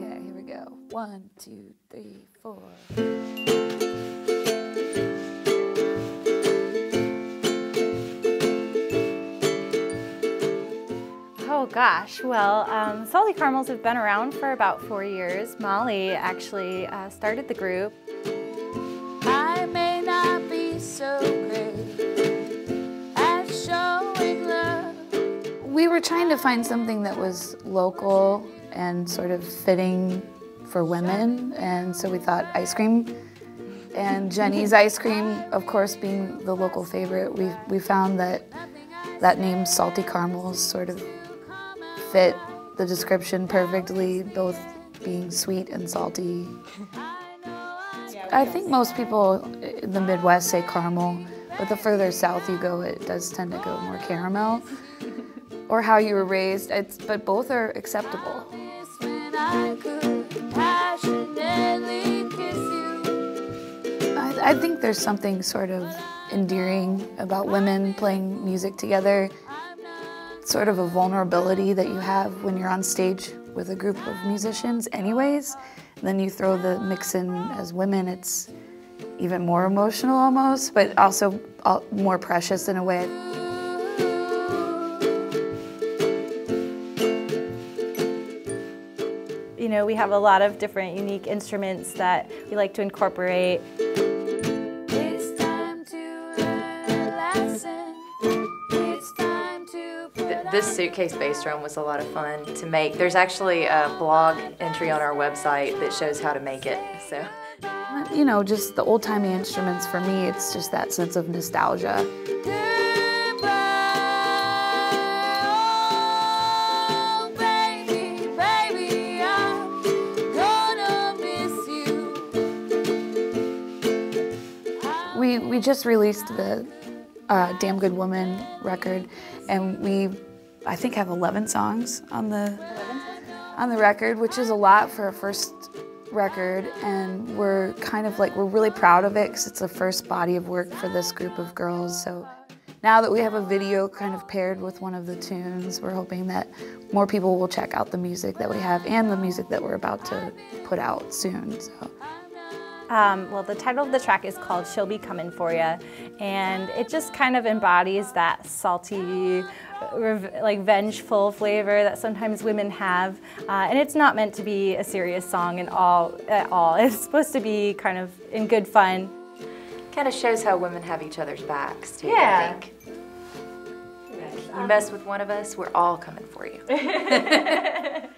Okay, here we go. One, two, three, four. Oh gosh, well, um, Salty Caramels have been around for about four years. Molly actually uh, started the group. I may not be so great at showing love. We were trying to find something that was local and sort of fitting for women, and so we thought ice cream. And Jeni's ice cream, of course, being the local favorite, we, we found that that name, Salty Caramels, sort of fit the description perfectly, both being sweet and salty. I think most people in the Midwest say caramel, but the further south you go, it does tend to go more caramel. or how you were raised, it's, but both are acceptable. I, think there's something sort of endearing about women playing music together sort of a vulnerability that you have when you're on stage with a group of musicians anyways. And then you throw the mix in as women, it's even more emotional almost, but also uh, more precious in a way. Know, we have a lot of different unique instruments that we like to incorporate. This suitcase bass drum was a lot of fun to make. There's actually a blog entry on our website that shows how to make it. So, you know, just the old-timey instruments for me, it's just that sense of nostalgia. We, just released the uh, Damn Good Woman record, and we, I think, have 11 songs on the on the record, which is a lot for a first record, and we're kind of like we're really proud of it because it's the first body of work for this group of girls. So now that we have a video kind of paired with one of the tunes, we're hoping that more people will check out the music that we have and the music that we're about to put out soon. So. Um, well, the title of the track is called She'll Be Coming For Ya, and it just kind of embodies that salty, like vengeful flavor that sometimes women have. Uh, and it's not meant to be a serious song at all, at all. It's supposed to be kind of in good fun. Kind of shows how women have each other's backs, too, yeah. I think. You mess with one of us, we're all coming for you.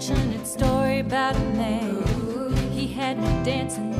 unfortunate story about a man. He had me dancing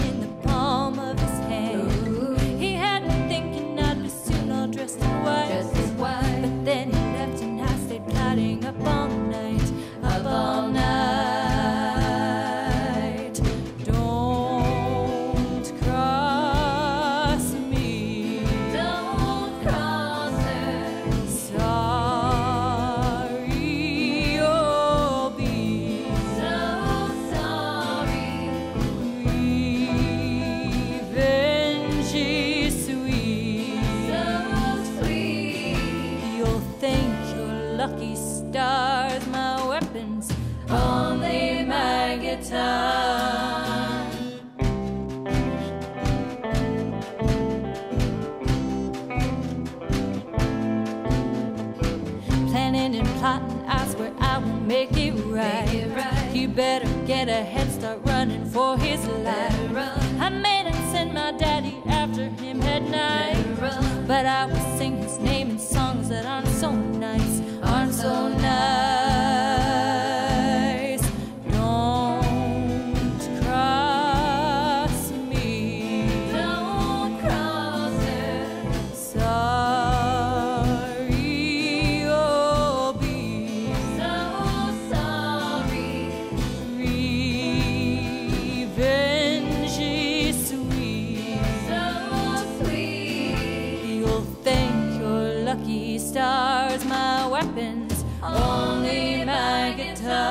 But I will sing his name Lucky